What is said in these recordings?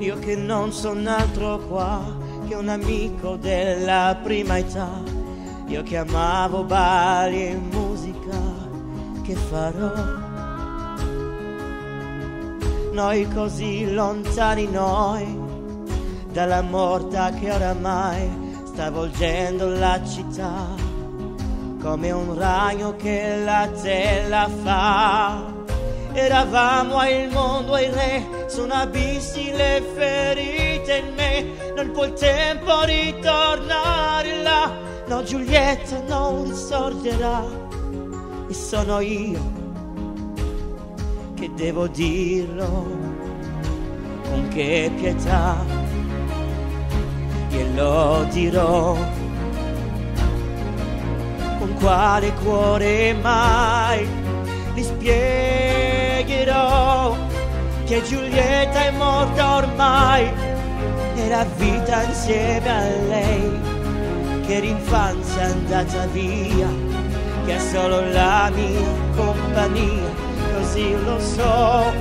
che non sono altro qua che un amico della prima età. Io chiamavo Bali e musica che farò. Noi così lontani noi dalla morta che oramai sta volgendo la città come un ragno che la tela fa. Eravamo al mondo ai re, sono abissi le ferite in me, non può il tempo ritornare là, no Giulietta non risorgerà, e sono io che devo dirlo, con che pietà. Glielo dirò, con quale cuore mai. Gli spiegherò che Giulietta è morta ormai. E la vita insieme a lei che l'infanzia è andata via che è solo la mia compagnia così lo so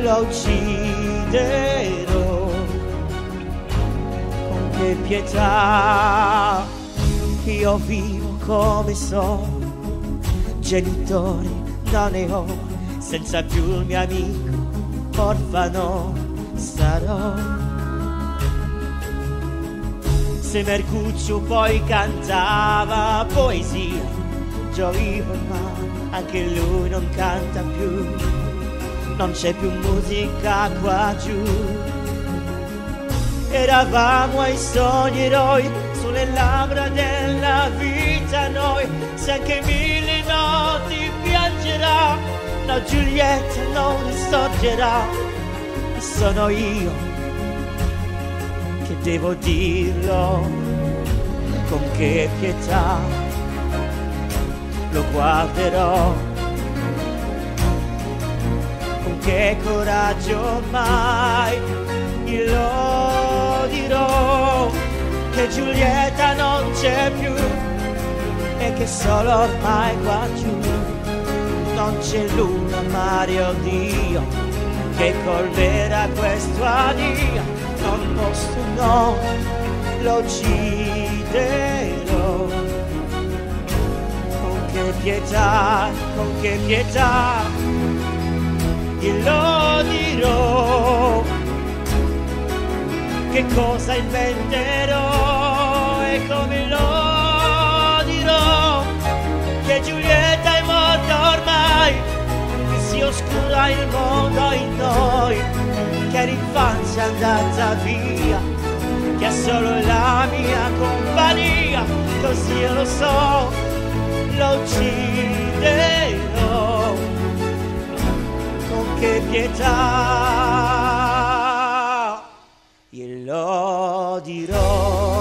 lo ucciderò. Con che pietà io vivo come so genitori non ne ho, senza più il mio amico, orfano sarò. Se Mercuccio poi cantava poesia, gioivo ma anche lui non canta più, non c'è più musica qua giù. Eravamo ai sogni eroi sulle labbra della vita noi, se anche piangerà, no Giulietta non risorgerà, sono io che devo dirlo, con che pietà. Lo guarderò, con che coraggio mai glielo dirò, che Giulietta non c'è più e che solo ormai qua giù non c'è luna, Mario Dio, che colverà questo addio, non posso no, lo ucciderò. Con che pietà, con che pietà, glielo dirò, che cosa inventerò e come lo oscura il mondo in noi, che l'infanzia è andata via, che è solo la mia compagnia, così io lo so, lo ucciderò, con che pietà glielo dirò.